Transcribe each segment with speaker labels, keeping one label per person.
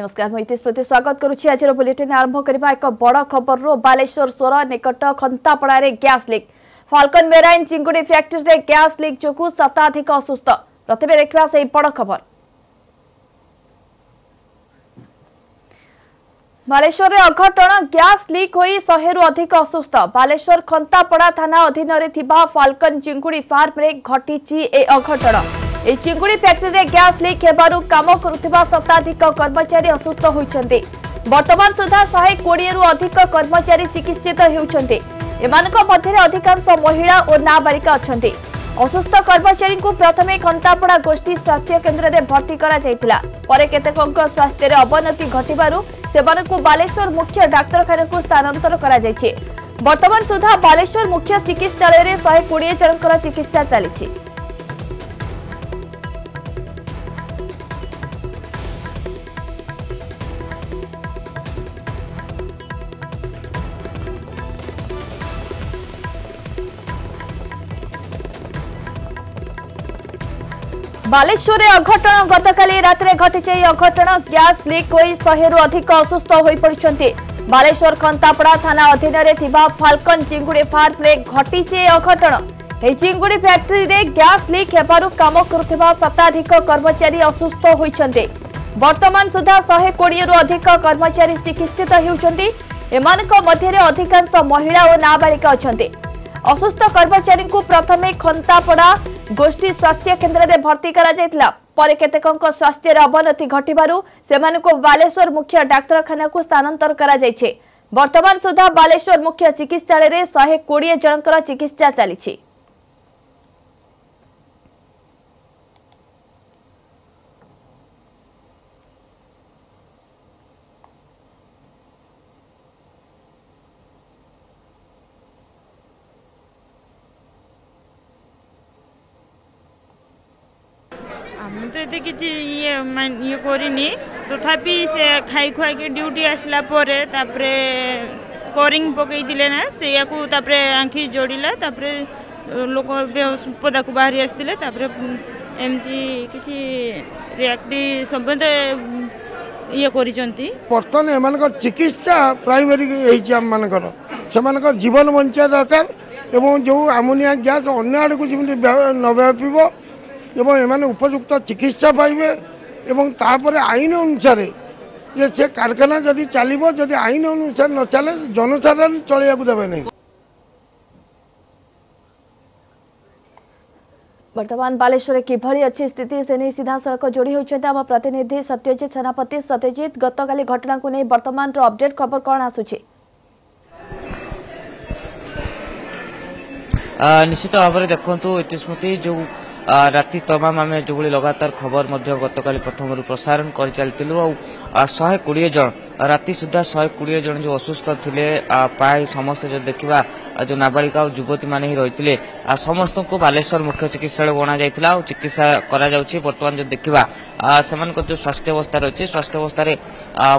Speaker 1: नमस्कार म इतिश स्वागत गरुछि आजर बुलेटिन आरंभ करबा एक बड़ खबर बालेश्वर सोर निकट खंतापड़ा रे गैस लीक फाल्कन मेराइन चिंगुड़ी फैक्ट्री रे गैस लीक जोगु शताधिक असुस्थ प्रथमे देखा से बड़ खबर बालेश्वर रे अघटन गैस लीक होई अधिक असुस्थ बालेश्वर खंतापड़ा थाना अधीन रे थिबा फाल्कन चिंगुड़ी फार्म रे घटिछि এই ଚିଙ୍ଗୁଡ଼ି ଫ୍ୟାକ୍ଟ୍ରିରେ ଗ୍ୟାସ୍ ଲିକ୍ ହେବାରୁ କାମ କରୁଥିବା ଶତାଧିକ କର୍ମଚାରୀ ଅସୁସ୍ଥ ହୋଇଛନ୍ତି ବର୍ତ୍ତମାନ ସୁଦ୍ଧା ଶହେ କୋଡ଼ିଏରୁ ଅଧିକ କର୍ମଚାରୀ ଚିକିତ୍ସିତ ହେଉଛନ୍ତି ଏମାନଙ୍କ ମଧ୍ୟରେ ଅଧିକାଂଶ ମହିଳା ଓ ନାବାଳିକା ଅଛନ୍ତି ଅସୁସ୍ଥ କର୍ମଚାରୀଙ୍କୁ ପ୍ରଥମେ କନ୍ତାପଡ଼ା ଗୋଷ୍ଠୀ ସ୍ୱାସ୍ଥ୍ୟ କେନ୍ଦ୍ରରେ ଭର୍ତ୍ତି କରାଯାଇଥିଲା ପରେ କେତେକଙ୍କ ସ୍ୱାସ୍ଥ୍ୟରେ ଅବନତି ଘଟିବାରୁ ସେମାନଙ୍କୁ ବାଲେଶ୍ୱର ମୁଖ୍ୟ ଡାକ୍ତରଖାନାକୁ ସ୍ଥାନାନ୍ତର କରାଯାଇଛି ବର୍ତ୍ତମାନ ସୁଦ୍ଧା ବାଲେଶ୍ୱର ମୁଖ୍ୟ ଚିକିତ୍ସାଳୟରେ ଶହେ କୋଡ଼ିଏ ଜଣଙ୍କର ଚିକିତ୍ସା ଚାଲିଛି ବାଲେଶ୍ୱରରେ ଅଘଟଣ ଗତକାଲି ରାତିରେ ଘଟିଛି ଏହି ଅଘଟଣ ଗ୍ୟାସ୍ ଲିକ୍ ହୋଇ ଶହେରୁ ଅଧିକ ଅସୁସ୍ଥ ହୋଇପଡ଼ିଛନ୍ତି ବାଲେଶ୍ୱର ଖନ୍ତାପଡ଼ା ଥାନା ଅଧୀନରେ ଥିବା ଫାଲକନ ଚିଙ୍ଗୁଡ଼ି ଫାର୍ମରେ ଘଟିଛି ଏହି ଅଘଟଣ ଏହି ଚିଙ୍ଗୁଡ଼ି ଫ୍ୟାକ୍ଟ୍ରିରେ ଗ୍ୟାସ୍ ଲିକ୍ ହେବାରୁ କାମ କରୁଥିବା ଶତାଧିକ କର୍ମଚାରୀ ଅସୁସ୍ଥ ହୋଇଛନ୍ତି ବର୍ତ୍ତମାନ ସୁଦ୍ଧା ଶହେ କୋଡ଼ିଏରୁ ଅଧିକ କର୍ମଚାରୀ ଚିକିତ୍ସିତ ହେଉଛନ୍ତି ଏମାନଙ୍କ ମଧ୍ୟରେ ଅଧିକାଂଶ ମହିଳା ଓ ନାବାଳିକା ଅଛନ୍ତି অসুস্থ কর্মচারী প্রথমে খন্তাপড়া গোষ্ঠী স্বাস্থ্য কেন্দ্রে ভর্তি করা পরে কেতক স্বাস্থ্যের অবনতি ঘটবু সে বালেশ্বর মুখ্য ডাক্তারখানা স্থানান্তর করা বর্তমান সুদ্ধা বালেশ্বর মুখ্য
Speaker 2: চিকিৎসাড়ে শহে কোড়ি জনকর চিকিৎসা চালছে ইয়ে করিনি তথাপি সে খাই খুয়াইকি ডিউটি আসলা পরে তাপরে କରିଂ ପକାଇଥିଲେ ନା ସେଇଆକୁ ତାପରେ ଆଙ୍ଖି ଯୋଡ଼ିଲା ତାପରେ ଲୋକ ପଦାକୁ ବାହାରି ଆସିଥିଲେ ତାପରେ ଏମିତି କିଛି ରିଆକ୍ଟ ସମସ୍ତେ ଇଏ କରିଛନ୍ତି
Speaker 3: ବର୍ତ୍ତମାନ ଏମାନଙ୍କର ଚିକିତ୍ସା ପ୍ରାଇମେରୀ ହେଇଛି ଆମମାନଙ୍କର ସେମାନଙ୍କର ଜୀବନ ବଞ୍ଚିବା ଦରକାର ଏବଂ ଯେଉଁ ଆମୋନିଆ ଗ୍ୟାସ୍ ଅନ୍ୟ ଆଡ଼କୁ ଯେମିତି ନ ବ୍ୟାପିବ ଏବଂ ଏମାନେ ଉପଯୁକ୍ତ ଚିକିତ୍ସା ପାଇବେ এবং তারপরে আইন অনুসারে যে সে কারখানা যদি চালিবো যদি আইন অনুসারে ন চলে জনসাধারণ চলিয়াুকু দেবে নাই
Speaker 1: বর্তমান বালিশরে কি ভরি আচ্ছা স্থিতি সেই সিধা সড়ক জোড়ি হৈছন্ত আমা প্রতিনিধি সত্যজিৎ সেনাপতি সত্যজিৎ গতকালি ঘটনা কো নে বর্তমানৰ আপডেট খবৰ
Speaker 4: কৰণ আসুছে আ নিছিতো আপরে দেখোতো ইতিস্মৃতি যো ରାତି ତମାମ ଆମେ ଯେଉଁଭଳି ଲଗାତାର ଖବର ମଧ୍ୟ ଗତକାଲି ପ୍ରଥମରୁ ପ୍ରସାରଣ କରିଚାଲିଥିଲୁ ଆଉ ଶହେ କୋଡ଼ିଏ ଜଣ ରାତି ସୁଦ୍ଧା ଶହେ କୋଡ଼ିଏ ଜଣ ଯେଉଁ ଅସୁସ୍ଥ ଥିଲେ ପ୍ରାୟ ସମସ୍ତେ ଯଦି ଦେଖିବା ଯେଉଁ ନାବାଳିକା ଆଉ ଯୁବତୀମାନେ ହିଁ ରହିଥିଲେ ସମସ୍ତଙ୍କୁ ବାଲେଶ୍ୱର ମୁଖ୍ୟ ଚିକିତ୍ସାଳୟକୁ ଅଣାଯାଇଥିଲା ଆଉ ଚିକିତ୍ସା କରାଯାଉଛି ବର୍ତ୍ତମାନ ଯଦି ଦେଖିବା ସେମାନଙ୍କର ଯେଉଁ ସ୍ୱାସ୍ଥ୍ୟ ଅବସ୍ଥା ରହିଛି ସ୍ୱାସ୍ଥ୍ୟ ଅବସ୍ଥାରେ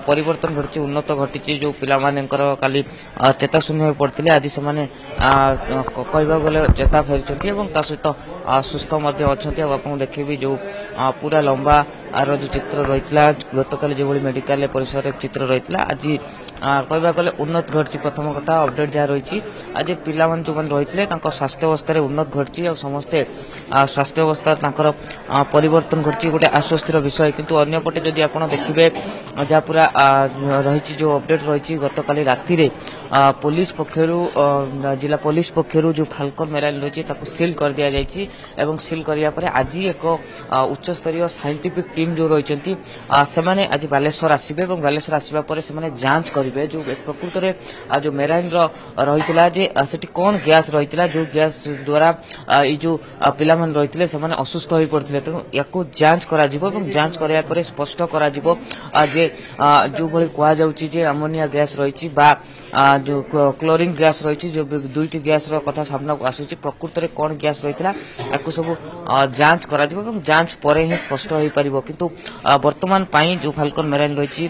Speaker 4: ପରିବର୍ତ୍ତନ ଘଟିଛି ଉନ୍ନତ ଘଟିଛି ଯେଉଁ ପିଲାମାନଙ୍କର କାଲି ଚେତାଶୂନ୍ୟ ହୋଇ ପଡ଼ିଥିଲେ ଆଜି ସେମାନେ କହିବାକୁ ଗଲେ ଚେତା ଫେରିଛନ୍ତି ଏବଂ ତା ସହିତ ସୁସ୍ଥ ମଧ୍ୟ ଅଛନ୍ତି ଆଉ ଆପଣ ଦେଖିବି ଯେଉଁ ପୁରା ଲମ୍ବାର ଯେଉଁ ଚିତ୍ର ରହିଥିଲା ଗତକାଲି ଯେଭଳି ମେଡ଼ିକାଲ ପରିସରରେ ଚିତ୍ର ରହିଥିଲା ଆଜି କହିବାକୁ ଗଲେ ଉନ୍ନତ ଘଟିଛି ପ୍ରଥମ କଥା ଅପଡେଟ୍ ଯାହା ରହିଛି ଆଜି ପିଲାମାନେ ଯେଉଁମାନେ ରହିଥିଲେ ତାଙ୍କ ସ୍ୱାସ୍ଥ୍ୟ ଅବସ୍ଥାରେ ଉନ୍ନତ ଘଟିଛି ଆଉ ସମସ୍ତେ ସ୍ୱାସ୍ଥ୍ୟ ଅବସ୍ଥା ତାଙ୍କର ପରିବର୍ତ୍ତନ ଘଟିଛି ଗୋଟେ ଆଶ୍ୱସ୍ତିର ବିଷୟ କିନ୍ତୁ ଅନ୍ୟପଟେ ଯଦି ଆପଣ ଦେଖିବେ ଯାହା ପୁରା ରହିଛି ଯେଉଁ ଅପଡେଟ୍ ରହିଛି ଗତକାଲି ରାତିରେ পুলিশ পক্ষ জেলা পুলিশ পক্ষ যে ফাল্কন মেরাইল রয়েছে তাকে সিল করে দিয়া যাই এবং সিল করা পরে আজ এক উচ্চস্তরীয় সাইন্টিফিক টিম যে রয়েছেন সেমানে আজ বালেশ্বর আসবে এবং বালেশ্বর আসবা পরে সেমানে যাঞ্চ করে କରିବେ ଯେଉଁ ପ୍ରକୃତରେ ଆଉ ଯେଉଁ ମେରାଇନ୍ର ରହିଥିଲା ଯେ ସେଠି କ'ଣ ଗ୍ୟାସ୍ ରହିଥିଲା ଯେଉଁ ଗ୍ୟାସ୍ ଦ୍ୱାରା ଏଇ ଯେଉଁ ପିଲାମାନେ ରହିଥିଲେ ସେମାନେ ଅସୁସ୍ଥ ହୋଇପଡ଼ିଥିଲେ ତେଣୁ ୟାକୁ ଯାଞ୍ଚ କରାଯିବ ଏବଂ ଯାଞ୍ଚ କରିବା ପରେ ସ୍ପଷ୍ଟ କରାଯିବ ଯେ ଯେଉଁଭଳି କୁହାଯାଉଛି ଯେ ଆମୋନିଆ ଗ୍ୟାସ୍ ରହିଛି ବା जो क्लोरीन ग्यास रही जो दुईट ग्यास कथा सामना को आसूची प्रकृत में कौन ग्यास रही सब जांच कर जांच पर ही स्पष्ट हो पार कितु बर्तमान जो फाल्कन मेराइन रही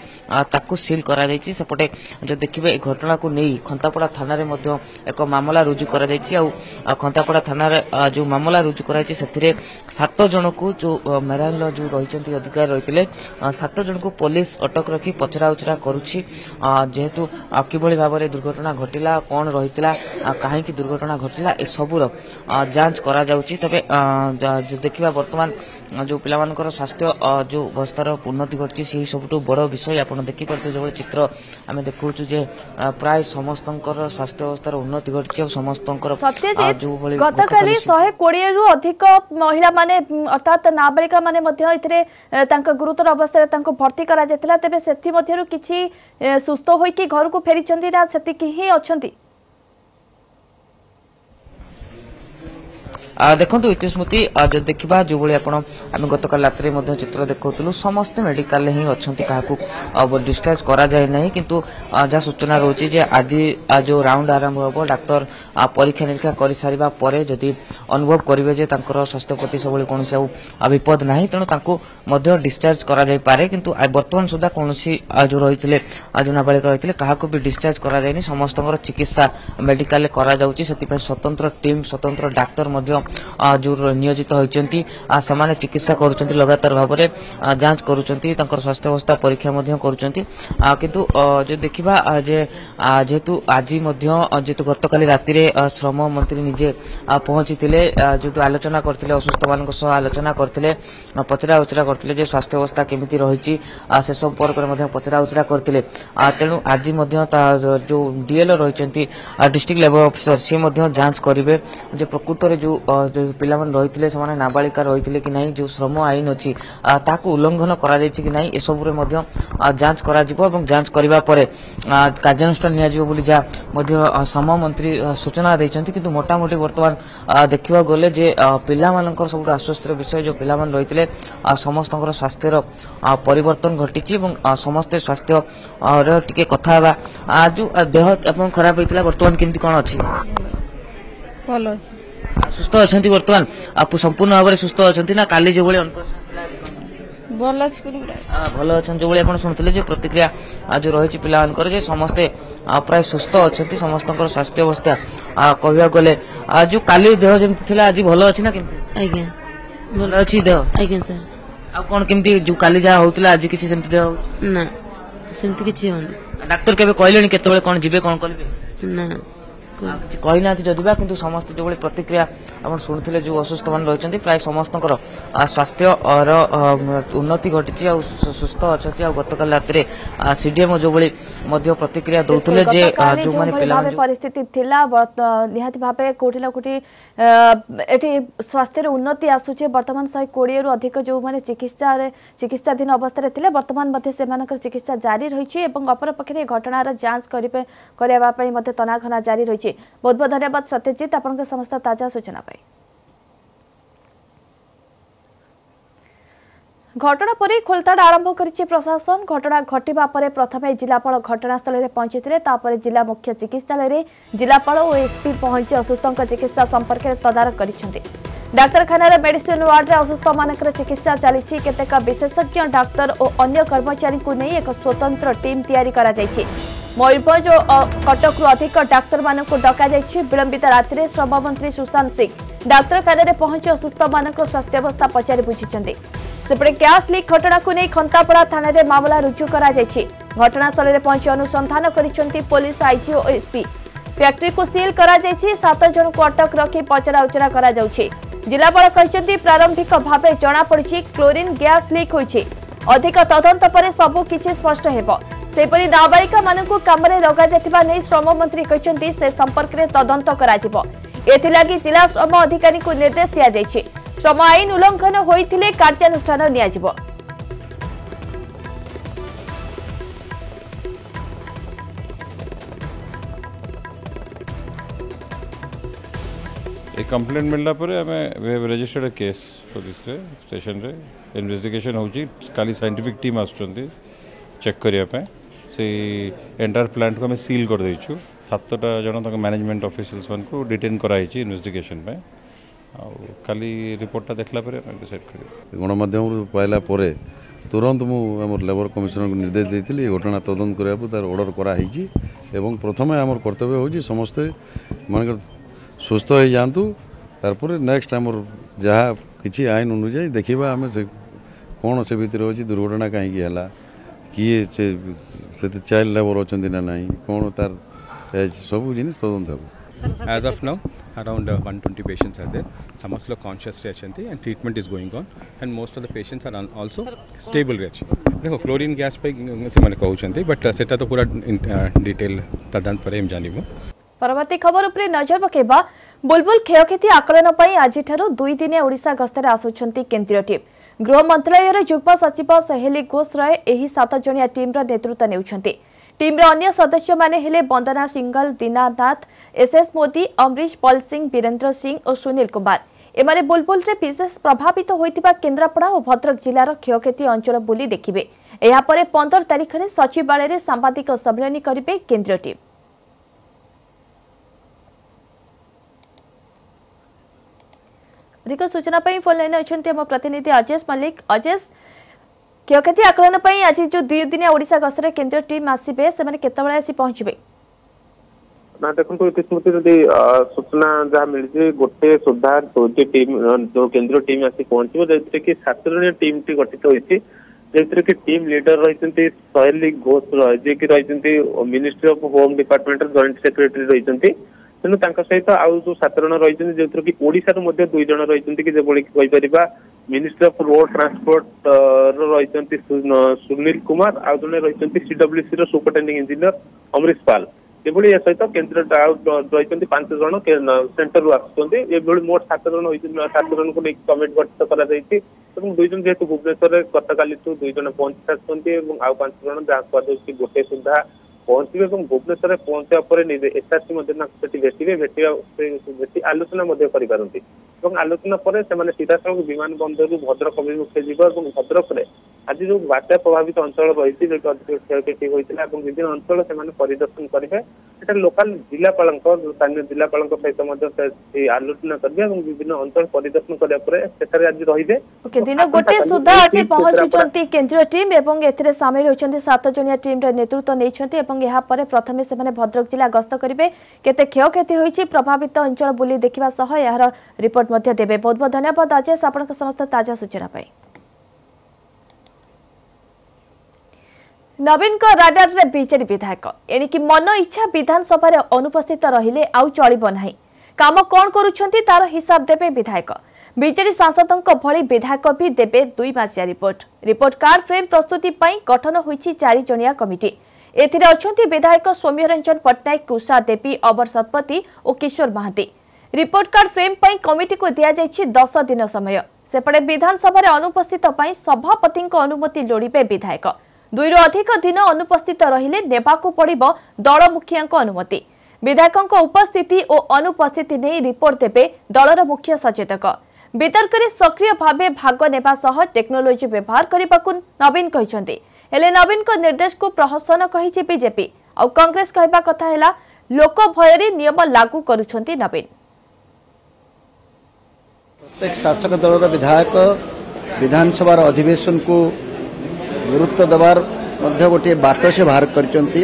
Speaker 4: सिल करपटे जो देखिए घटना को नहीं खंतापड़ा थाना एक मामला रुजु कर खंतापड़ा थाना जो मामला रुजु कर सात जन को जो मेराइन जो रही अधिकारी रही सात जन को पुलिस अटक रखी पचरा उचरा करुच्ची जेहेतु किभली भाव ଭାବରେ ଦୁର୍ଘଟଣା ଘଟିଲା କ'ଣ ରହିଥିଲା କାହିଁକି ଦୁର୍ଘଟଣା ଘଟିଲା ଏସବୁର ଯାଞ୍ଚ କରାଯାଉଛି ତେବେ ଦେଖିବା ବର୍ତ୍ତମାନ ଯେଉଁ ପିଲାମାନଙ୍କର ସ୍ୱାସ୍ଥ୍ୟ ଯେଉଁ ଅବସ୍ଥାର ଉନ୍ନତି ଘଟିଛି ସେହି ସବୁଠୁ ବଡ଼ ବିଷୟ ଆପଣ ଦେଖିପାରୁଥିବେ ଯେଭଳି ଚିତ୍ର ଆମେ ଦେଖାଉଛୁ ଯେ ପ୍ରାୟ ସମସ୍ତଙ୍କର ସ୍ୱାସ୍ଥ୍ୟ ଅବସ୍ଥାର ଉନ୍ନତି ଘଟିଛି ଆଉ ସମସ୍ତଙ୍କର ଯେଉଁଭଳି
Speaker 1: ଗତକାଲି ଶହେ କୋଡ଼ିଏରୁ ଅଧିକ ମହିଳାମାନେ ଅର୍ଥାତ୍ ନାବାଳିକାମାନେ ମଧ୍ୟ ଏଥିରେ ତାଙ୍କ ଗୁରୁତର ଅବସ୍ଥାରେ ତାଙ୍କୁ ଭର୍ତ୍ତି କରାଯାଇଥିଲା ତେବେ ସେଥିମଧ୍ୟରୁ କିଛି ସୁସ୍ଥ ହୋଇକି ଘରକୁ ଫେରିଛନ୍ତି ନା ସେତିକି ହିଁ ଅଛନ୍ତି
Speaker 4: ଦେଖନ୍ତୁ ଇତିସ୍ମୃତି ଯଦି ଦେଖିବା ଯେଉଁଭଳି ଆପଣ ଆମେ ଗତକାଲି ରାତିରେ ମଧ୍ୟ ଚିତ୍ର ଦେଖାଉଥିଲୁ ସମସ୍ତେ ମେଡିକାଲରେ ହିଁ ଅଛନ୍ତି କାହାକୁ ଡିସଚାର୍ଜ କରାଯାଇ ନାହିଁ କିନ୍ତୁ ଯାହା ସୂଚନା ରହୁଛି ଯେ ଆଜି ଯେଉଁ ରାଉଣ୍ଡ ଆରମ୍ଭ ହେବ ଡାକ୍ତର ପରୀକ୍ଷା ନିରୀକ୍ଷା କରିସାରିବା ପରେ ଯଦି ଅନୁଭବ କରିବେ ଯେ ତାଙ୍କର ସ୍ୱାସ୍ଥ୍ୟ ପ୍ରତି ସବୁବେଳେ କୌଣସି ଆଉ ବିପଦ ନାହିଁ ତେଣୁ ତାଙ୍କୁ ମଧ୍ୟ ଡିସଚାର୍ଜ କରାଯାଇପାରେ କିନ୍ତୁ ବର୍ତ୍ତମାନ ସୁଦ୍ଧା କୌଣସି ଯେଉଁ ରହିଥିଲେ ଯେଉଁ ନାବାଳିକା ରହିଥିଲେ କାହାକୁ ବି ଡିସଚାର୍ଜ କରାଯାଇନି ସମସ୍ତଙ୍କର ଚିକିତ୍ସା ମେଡିକାଲରେ କରାଯାଉଛି ସେଥିପାଇଁ ସ୍ୱତନ୍ତ୍ର ଟିମ୍ ସ୍ୱତନ୍ତ୍ର ଡାକ୍ତର ମଧ୍ୟ ଯେଉଁ ନିୟୋଜିତ ହୋଇଛନ୍ତି ସେମାନେ ଚିକିତ୍ସା କରୁଛନ୍ତି ଲଗାତାର ଭାବରେ ଯାଞ୍ଚ କରୁଛନ୍ତି ତାଙ୍କର ସ୍ୱାସ୍ଥ୍ୟାବସ୍ଥା ପରୀକ୍ଷା ମଧ୍ୟ କରୁଛନ୍ତି କିନ୍ତୁ ଯଦି ଦେଖିବା ଯେ ଯେହେତୁ ଆଜି ମଧ୍ୟ ଯେହେତୁ ଗତକାଲି ରାତିରେ ଶ୍ରମ ମନ୍ତ୍ରୀ ନିଜେ ପହଞ୍ଚିଥିଲେ ଯେଉଁଠୁ ଆଲୋଚନା କରିଥିଲେ ଅସୁସ୍ଥମାନଙ୍କ ସହ ଆଲୋଚନା କରିଥିଲେ ପଚରା ଉଚରା କରିଥିଲେ ଯେ ସ୍ୱାସ୍ଥ୍ୟାବସ୍ଥା କେମିତି ରହିଛି ସେ ସମ୍ପର୍କରେ ମଧ୍ୟ ପଚରା ଉଚରା କରିଥିଲେ ତେଣୁ ଆଜି ମଧ୍ୟ ଯେଉଁ ଡିଏଲ୍ଓ ରହିଛନ୍ତି ଡିଷ୍ଟ୍ରିକ୍ଟ ଲେବର ଅଫିସର ସେ ମଧ୍ୟ ଯାଞ୍ଚ କରିବେ ଯେ ପ୍ରକୃତରେ ଯେଉଁ ଯେଉଁ ପିଲାମାନେ ରହିଥିଲେ ସେମାନେ ନାବାଳିକା ରହିଥିଲେ କି ନାହିଁ ଯେଉଁ ଶ୍ରମ ଆଇନ ଅଛି ତାହାକୁ ଉଲ୍ଲଙ୍ଘନ କରାଯାଇଛି କି ନାହିଁ ଏସବୁରେ ମଧ୍ୟ ଯାଞ୍ଚ କରାଯିବ ଏବଂ ଯାଞ୍ଚ କରିବା ପରେ କାର୍ଯ୍ୟାନୁଷ୍ଠାନ ନିଆଯିବ ବୋଲି ଯାହା ମଧ୍ୟ ଶ୍ରମ ମନ୍ତ୍ରୀ ସୂଚନା ଦେଇଛନ୍ତି କିନ୍ତୁ ମୋଟାମୋଟି ବର୍ତ୍ତମାନ ଦେଖିବାକୁ ଗଲେ ଯେ ପିଲାମାନଙ୍କର ସବୁଠୁ ଆଶ୍ୱସ୍ତିର ବିଷୟ ଯେଉଁ ପିଲାମାନେ ରହିଥିଲେ ସମସ୍ତଙ୍କର ସ୍ୱାସ୍ଥ୍ୟର ପରିବର୍ତ୍ତନ ଘଟିଛି ଏବଂ ସମସ୍ତେ ସ୍ୱାସ୍ଥ୍ୟର ଟିକେ କଥା ହେବା ଯେଉଁ ଦେହ ଆପଣଙ୍କ ଖରାପ ହେଇଥିଲା ବର୍ତ୍ତମାନ କେମିତି କ'ଣ ଅଛି
Speaker 5: ଭଲ ଅଛି
Speaker 4: ସୁସ୍ଥ ଅଛନ୍ତି ବର୍ତ୍ତମାନ ସମ୍ପୂର୍ଣ୍ଣ ଭାବରେ ସୁସ୍ଥ ଅଛନ୍ତି ନା କାଲି ଯେଉଁଭଳି
Speaker 5: ଭଲ ଅଛି
Speaker 4: ଭଲ ଅଛନ୍ତି ଯେଉଁଭଳି ଆପଣ ଶୁଣୁଥିଲେ ଯେ ପ୍ରତିକ୍ରିୟା ଯେଉଁ ରହିଛି ପିଲାମାନଙ୍କର ଯେ ସମସ୍ତେ ପ୍ରାୟ ସୁସ୍ଥ ଅଛନ୍ତି ସମସ୍ତଙ୍କର ସ୍ୱାସ୍ଥ୍ୟ ଅବସ୍ଥା କହିବାକୁ ଗଲେ ଯେଉଁ କାଲି ଦେହ ଯେମିତି ଥିଲା ଆଜି ଭଲ ଅଛି ନା କେମିତି
Speaker 5: ଆଜ୍ଞା
Speaker 4: ଭଲ ଅଛି ଦେହ
Speaker 5: ଆଜ୍ଞା ସାର୍
Speaker 4: ଆଉ କ'ଣ କେମିତି ଯେଉଁ କାଲି ଯାହା ହେଉଥିଲା ଆଜି କିଛି ସେମିତି ଦେହ ହେଉଛି
Speaker 5: ନା ସେମିତି କିଛି ହେଉନି
Speaker 4: ଡାକ୍ତର କେବେ କହିଲେଣି କେତେବେଳେ କ'ଣ ଯିବେ କ'ଣ କରିବେ
Speaker 5: ନା
Speaker 4: କହିନାହାନ୍ତି ଯଦି ବା କିନ୍ତୁ ସମସ୍ତେ ଯେଉଁଭଳି ପ୍ରତିକ୍ରିୟା ଆପଣ ଶୁଣୁଥିଲେ ଯେଉଁ ଅସୁସ୍ଥମାନେ ରହିଛନ୍ତି ପ୍ରାୟ ସମସ୍ତଙ୍କର ସ୍ୱାସ୍ଥ୍ୟର ଉନ୍ନତି ଘଟିଛି ଆଉ ସୁସ୍ଥ ଅଛନ୍ତି ଆଉ ଗତକାଲି ରାତିରେ ସିଡିଏମ୍ଓ ଯେଉଁଭଳି ମଧ୍ୟ ପ୍ରତିକ୍ରିୟା ଦେଉଥିଲେ ଯେ ଯେଉଁମାନେ ପିଲାମାନେ
Speaker 1: ପରିସ୍ଥିତି ଥିଲା ନିହାତି ଭାବେ କୋଉଠି ନା କୋଉଠି ଏଠି ସ୍ୱାସ୍ଥ୍ୟର ଉନ୍ନତି ଆସୁଛି ବର୍ତ୍ତମାନ ଶହେ କୋଡ଼ିଏରୁ ଅଧିକ ଯେଉଁମାନେ ଚିକିତ୍ସାରେ ଚିକିତ୍ସାଧୀନ ଅବସ୍ଥାରେ ଥିଲେ ବର୍ତ୍ତମାନ ମଧ୍ୟ ସେମାନଙ୍କର ଚିକିତ୍ସା ଜାରି ରହିଛି ଏବଂ ଅପରପକ୍ଷରେ ଘଟଣାର ଯାଞ୍ଚ କରିବା ପାଇଁ ମଧ୍ୟ ତନାଘନା ଜାରି ରହିଛି ବହୁତ ବହୁତ ଧନ୍ୟବାଦ ସତ୍ୟଜିତ ଆପଣଙ୍କ ସମସ୍ତ ତାଜା ସୂଚନା ପାଇଁ ଘଟଣା ପରେ ଖୋଲତାଡ଼ ଆରମ୍ଭ କରିଛି ପ୍ରଶାସନ ଘଟଣା ଘଟିବା ପରେ ପ୍ରଥମେ ଜିଲ୍ଲାପାଳ ଘଟଣାସ୍ଥଳରେ ପହଞ୍ଚିଥିଲେ ତାପରେ ଜିଲ୍ଲା ମୁଖ୍ୟ ଚିକିତ୍ସାଳୟରେ ଜିଲ୍ଲାପାଳ ଓ ଏସ୍ପି ପହଞ୍ଚି ଅସୁସ୍ଥଙ୍କ ଚିକିତ୍ସା ସମ୍ପର୍କରେ ତଦାରଖ କରିଛନ୍ତି ডাক্তারখানার মেডিসিন ওয়ার্ডে অসুস্থ মানকর চিকিৎসা চালছে কেতেক বিশেষজ্ঞ ডাক্তার ও অন্য কর্মচারী নিয়ে এক স্বতন্ত্র টিম তৈরি করা যাই ময়ূরভঞ্জ ও কটকর অধিক ডাক্তার মানুষ ডকা যাই বিলম্বিত রাতে শ্রমমন্ত্রী সুশান্ত সিং ডাক্তারখানায় পৌঁছি অসুস্থ মানুষ স্বাস্থ্যাবস্থা পচারি বুঝিছেন সেপটে গ্যাস লিক ঘটনাকে নিয়ে খন্তাপড়া থানার মামলা রুজু করা যাই ঘটনাস্থলের পৌঁছি অনুসন্ধান করেছেন পুলিশ আইজি ও এসপি ফ্যাক্টরি সিল করা সাত জনক আটক রক্ষি পচরাউচরা করা যাচ্ছে জেলাপাল প্রারম্ভিক ভাবে জনাপড়ি ক্লোরিন গ্যাস লিক হয়েছে অধিক তদন্ত পরে সবু কিছু স্পষ্ট হব ସେହିପରି ନାବାଳିକାମାନଙ୍କୁ କାମରେ ଲଗାଯାଇଥିବା ନେଇ ଶ୍ରମମନ୍ତ୍ରୀ କହିଛନ୍ତି ସେ ସମ୍ପର୍କରେ ତଦନ୍ତ କରାଯିବ ଏଥିଲାଗି ଜିଲ୍ଲା ଶ୍ରମ ଅଧିକାରୀଙ୍କୁ ନିର୍ଦ୍ଦେଶ ଦିଆଯାଇଛି ଶ୍ରମ ଆଇନ ଉଲ୍ଲଂଘନ ହୋଇଥିଲେ କାର୍ଯ୍ୟାନୁଷ୍ଠାନ ନିଆଯିବ
Speaker 6: ଏ କମ୍ପ୍ଲେନ୍ ମିଳିଲା ପରେ ଆମେ ୱେବ୍ ରେଜିଷ୍ଟର୍ଡ କେସ୍ ପୋଲିସରେ ଷ୍ଟେସନରେ ଇନଭେଷ୍ଟିଗେସନ୍ ହେଉଛି କାଲି ସାଇଣ୍ଟିଫିକ୍ ଟିମ୍ ଆସୁଛନ୍ତି ଚେକ୍ କରିବା ପାଇଁ ସେଇ ଏଣ୍ଟାୟାର ପ୍ଲାଣ୍ଟକୁ ଆମେ ସିଲ୍ କରିଦେଇଛୁ ସାତଟା ଜଣ ତାଙ୍କ ମ୍ୟାନେଜମେଣ୍ଟ ଅଫିସିଆଲ୍ସମାନଙ୍କୁ ଡିଟେନ୍ କରାହେଇଛି ଇନଭେଷ୍ଟିଗେସନ୍ ପାଇଁ ଆଉ କାଲି ରିପୋର୍ଟଟା ଦେଖିଲା ପରେ ଆମେ ଡିସାଇଡ଼୍ କରିବୁ
Speaker 7: ଗଣମାଧ୍ୟମରୁ ପାଇଲା ପରେ ତୁରନ୍ତ ମୁଁ ଆମର ଲେବର କମିଶନରଙ୍କୁ ନିର୍ଦ୍ଦେଶ ଦେଇଥିଲି ଏ ଘଟଣା ତଦନ୍ତ କରିବାକୁ ତାର ଅର୍ଡ଼ର କରାହେଇଛି ଏବଂ ପ୍ରଥମେ ଆମର କର୍ତ୍ତବ୍ୟ ହେଉଛି ସମସ୍ତେ ମାନଙ୍କର ସୁସ୍ଥ ହୋଇଯାଆନ୍ତୁ ତାପରେ ନେକ୍ସଟ ଆମର ଯାହା କିଛି ଆଇନ ଅନୁଯାୟୀ ଦେଖିବା ଆମେ ସେ କ'ଣ ସେ ଭିତରେ ଅଛି ଦୁର୍ଘଟଣା କାହିଁକି ହେଲା କିଏ ସେ ସେତେ ଚାଇଲ୍ଡ ଲେବର ଅଛନ୍ତି ନା ନାହିଁ କ'ଣ ତାର ସବୁ ଜିନିଷ ତଦନ୍ତ ହେବ
Speaker 8: As of now, around uh, 120 patients are there. Some are conscious reachanti and treatment is going on. And most of the patients are also stable reaction. देखो क्लोरीन गैस पे से मैंने कहूँ बट सेटा तो पूरा डिटेल तदन पर एम
Speaker 1: जानी পরবর্তী খবর উপরে নজর পকাইবা বুলবুল ক্ষয়ক্ষতি আকলন পাই আজিঠার দুই দিনিয়া ওড়িশা গস্তরে আসুচার কেন্দ্রীয় টিম গৃহ মন্ত্রালয়ের যুগ্ম সচিব সেহেলি ঘোষ রায় এই সাত জনিয়া টিম্র নেতৃত্ব নেউছেন টিম্র অন্য সদস্য মানে হলে বন্দনা সিঙ্গল দীনানাথ এস এস মোদি অমরিশ পল সিং বীরেন্দ্র সিং ও সুনীল কুমার এমানে বুলবুলরে বিশেষ প্রভাবিত হয়ে কেন্দ্রাপড়া ও ভদ্রক জেলার ক্ষয়ক্ষতি অঞ্চল বুলি দেখবে এরপরে পনের তারিখে সচিবালয়ের সাংবাদিক সম্মিলনী করবে কেন্দ্রীয় টিম ଅଧିକ ସୂଚନା ପାଇଁ ଫୋନ୍ ଲାଇନ୍ ଅଛନ୍ତି ଆମ ପ୍ରତିନିଧି ଅଜେଶ ମଲ୍ଲିକ ଅଜେଶ କ୍ଷୟକ୍ଷତି ଆକଳନ ପାଇଁ ଆଜି ଯେଉଁ ଦୁଇ ଦିନିଆ ଓଡ଼ିଶା ଗସ୍ତରେ କେନ୍ଦ୍ରୀୟ ଟିମ୍ ଆସିବେ ସେମାନେ କେତେବେଳେ ଆସି ପହଞ୍ଚିବେ
Speaker 9: ନା ଦେଖନ୍ତୁ ଇତିସ୍ମୃତି ଯଦି ସୂଚନା ଯାହା ମିଳିଛି ଗୋଟେ ସୁଦ୍ଧା ଦୁଇଟି ଟିମ୍ ଯୋଉ କେନ୍ଦ୍ରୀୟ ଟିମ୍ ଆସି ପହଞ୍ଚିବ ଯେଉଁଥିରେ କି ସାତ ଜଣିଆ ଟିମ୍ ଟି ଗଠିତ ହୋଇଛି ଯେଉଁଥିରେ କି ଟିମ୍ ଲିଡର ରହିଛନ୍ତି ସହେଲି ଘୋଷ ଯିଏକି ରହିଛନ୍ତି ମିନିଷ୍ଟ୍ରି ଅଫ୍ ହୋମ୍ ଡିପାର୍ଟମେଣ୍ଟର ଜଏଣ୍ଟ ସେକ୍ରେଟାରୀ ରହିଛନ୍ତି ତେଣୁ ତାଙ୍କ ସହିତ ଆଉ ଯୋଉ ସାତ ଜଣ ରହିଛନ୍ତି ଯେଉଁଥିରେ କି ଓଡ଼ିଶାରୁ ମଧ୍ୟ ଦୁଇ ଜଣ ରହିଛନ୍ତି କି ଯେଭଳି କହିପାରିବା ମିନିଷ୍ଟ୍ରି ଅଫ୍ ରୋଡ୍ ଟ୍ରାନ୍ସପୋର୍ଟ ର ରହିଛନ୍ତି ସୁନୀଲ କୁମାର ଆଉ ଜଣେ ରହିଛନ୍ତି ସିଡବ୍ଲ୍ୟୁସି ର ସୁପରିଟେଣ୍ଡିଂ ଇଞ୍ଜିନିୟର ଅମରୀଶ ପାଲ ଏଭଳି ଏ ସହିତ କେନ୍ଦ୍ର ଆଉ ରହିଛନ୍ତି ପାଞ୍ଚ ଜଣ ସେଣ୍ଟରରୁ ଆସୁଛନ୍ତି ଏଭଳି ମୋଟ ସାତ ଜଣ ହୋଇଛନ୍ତି ସାତ ଜଣଙ୍କୁ ନେଇକି କମିଟି ଗଠିତ କରାଯାଇଛି ଏବଂ ଦୁଇ ଜଣ ଯେହେତୁ ଭୁବନେଶ୍ୱରରେ ଗତକାଲିଠୁ ଦୁଇ ଜଣ ପହଞ୍ଚି ସାରିଛନ୍ତି ଏବଂ ଆଉ ପାଞ୍ଚ ଜଣ ଯାହା କୁହାଯାଉଛି ଗୋଟେ ସୁଦ୍ଧା ପହଞ୍ଚିବେ ଏବଂ ଭୁବନେଶ୍ୱରରେ ପହଞ୍ଚିବା ପରେ ନିଜେ ଏସ୍ଆର୍ସି ମଧ୍ୟ ସେଠି ଭେଟିବେ ଭେଟିବା ଭେଟି ଆଲୋଚନା ମଧ୍ୟ କରିପାରନ୍ତି ଏବଂ ଆଲୋଚନା ପରେ ସେମାନେ ସିଧାସଳଖ ବିମାନ ବନ୍ଦରରୁ ଭଦ୍ରକ ଅଭିମୁଖେ ଯିବ ଏବଂ ଭଦ୍ରକରେ ଆଜି ଯୋଉ ବାତ୍ୟା ପ୍ରଭାବିତ ଅଞ୍ଚଳ ରହିଛି ଯୋଉଠି ଅଧିକ କ୍ଷୟକ୍ଷତି ହୋଇଥିଲା ଏବଂ ବିଭିନ୍ନ ଅଞ୍ଚଳ ସେମାନେ ପରିଦର୍ଶନ କରିବେ ସେଠାରେ ଲୋକାଲ ଜିଲ୍ଲାପାଳଙ୍କ ସ୍ଥାନୀୟ ଜିଲ୍ଲାପାଳଙ୍କ ସହିତ ମଧ୍ୟ ଆଲୋଚନା କରିବେ ଏବଂ ବିଭିନ୍ନ ଅଞ୍ଚଳ ପରିଦର୍ଶନ କରିବା ପରେ ସେଠାରେ ଆଜି ରହିବେ
Speaker 1: ଦିନ ଗୋଟେ ସୁଦ୍ଧା ଆସି ପହଞ୍ଚୁଛନ୍ତି କେନ୍ଦ୍ରୀୟ ଟିମ୍ ଏବଂ ଏଥିରେ ସାମିଲ ହୋଇଛନ୍ତି ସାତ ଜଣିଆ ଟିମ୍ର ନେତୃତ୍ୱ ନେଇଛନ୍ତି ଏବଂ ଏହାପରେ ପ୍ରଥମେ ସେମାନେ ଭଦ୍ରକ ଜିଲ୍ଲା ଗସ୍ତ କରିବେ କେତେ କ୍ଷୟକ୍ଷତି ହୋଇଛି ପ୍ରଭାବିତ ଅଞ୍ଚଳ ବୁଲି ଦେଖିବା ସହ ଏହାର ରିପୋର୍ଟ ମଧ୍ୟ ଦେବେ ବହୁତ ବହୁତ ଧନ୍ୟବାଦ ଅଜୟ ଆପଣଙ୍କ ସମସ୍ତ ତାଜା ସୂଚନା ପାଇଁ ନବୀନଙ୍କ ରାଡାରରେ ବିଜେଡି ବିଧାୟକ ଏଣିକି ମନ ଇଚ୍ଛା ବିଧାନସଭାରେ ଅନୁପସ୍ଥିତ ରହିଲେ ଆଉ ଚଳିବ ନାହିଁ କାମ କ'ଣ କରୁଛନ୍ତି ତାର ହିସାବ ଦେବେ ବିଧାୟକ ବିଜେଡି ସାଂସଦଙ୍କ ଭଳି ବିଧାୟକ ବି ଦେବେ ଦୁଇ ମାସିଆ ରିପୋର୍ଟ ରିପୋର୍ଟ କାର୍ଡ ଫ୍ରେମ୍ ପ୍ରସ୍ତୁତି ପାଇଁ ଗଠନ ହୋଇଛି ଚାରିଜଣିଆ କମିଟି ଏଥିରେ ଅଛନ୍ତି ବିଧାୟକ ସୌମ୍ୟ ରଞ୍ଜନ ପଟ୍ଟନାୟକ ଉଷା ଦେବୀ ଅବର ଶତପଥୀ ଓ Kishore Mohanty report card frame ପାଇଁ କମିଟିକୁ ଦିଆଯାଇଛି ଦଶ ଦିନ ସମୟ ସେପଟେ ବିଧାନସଭାରେ ଅନୁପସ୍ଥିତ ପାଇଁ ସଭାପତିଙ୍କ ଅନୁମତି ଲୋଡ଼ିବେ ବିଧାୟକ ଦୁଇରୁ ଅଧିକ ଦିନ ଅନୁପସ୍ଥିତ ରହିଲେ ନେବାକୁ ପଡ଼ିବ ଦଳ ମୁଖିଆଙ୍କ ଅନୁମତି ବିଧାୟକଙ୍କ ଉପସ୍ଥିତି ଓ ଅନୁପସ୍ଥିତି ନେଇ ରିପୋର୍ଟ ଦେବେ ଦଳର ମୁଖ୍ୟ ସଚେତକ ବିତର୍କରେ ସକ୍ରିୟ ଭାବେ ଭାଗ ନେବା ସହ ଟେକ୍ନୋଲୋଜି ବ୍ୟବହାର କରିବାକୁ ନବୀନ କହିଛନ୍ତି ହେଲେ ନବୀନଙ୍କ ନିର୍ଦ୍ଦେଶକୁ ପ୍ରହସନ କହିଛି ବିଜେପି ଆଉ କଂଗ୍ରେସ କହିବା କଥା ହେଲା ଲୋକ ଭୟରେ ନିୟମ ଲାଗୁ କରୁଛନ୍ତି ନବୀନ
Speaker 10: ପ୍ରତ୍ୟେକ ଶାସକ ଦଳର ବିଧାୟକ ବିଧାନସଭାର ଅଧିବେଶନକୁ ଗୁରୁତ୍ୱ ଦେବାର ମଧ୍ୟ ଗୋଟିଏ ବାଟ ସେ ବାହାର କରିଛନ୍ତି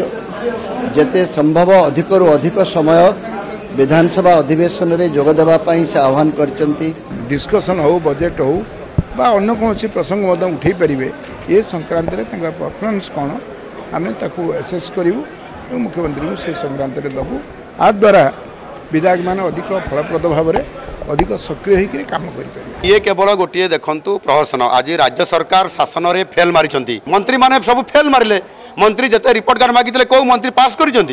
Speaker 10: ଯେତେ ସମ୍ଭବ ଅଧିକରୁ ଅଧିକ ସମୟ ବିଧାନସଭା ଅଧିବେଶନରେ ଯୋଗ ଦେବା ପାଇଁ ସେ ଆହ୍ୱାନ କରିଛନ୍ତି
Speaker 11: ଡିସ୍କସନ୍ ହେଉ ବଜେଟ୍ ହେଉ ବା ଅନ୍ୟ କୌଣସି ପ୍ରସଙ୍ଗ ମଧ୍ୟ ଉଠାଇ ପାରିବେ ଏ ସଂକ୍ରାନ୍ତରେ ତାଙ୍କ ପ୍ରଫରେନ୍ସ କ'ଣ ଆମେ ତାକୁ ଆସେସ୍ କରିବୁ ଏବଂ ମୁଖ୍ୟମନ୍ତ୍ରୀଙ୍କୁ ସେ ସଂକ୍ରାନ୍ତରେ ଦେବୁ ଏହାଦ୍ୱାରା ବିଧାୟକମାନେ ଅଧିକ ଫଳପ୍ରଦ ଭାବରେ অধিক সক্রিয় হয়ে কাম করে
Speaker 12: ইয়ে কেবল গোটিয়ে দেখুন প্রহসন আজ রাজ্য সরকার শাসনরে ফেল মারিছেন মন্ত্রী মানে সব ফেল মারিলে মন্ত্রী যেতে রিপোর্ট কার্ড মাগিলে কেউ মন্ত্রী পাস করেছেন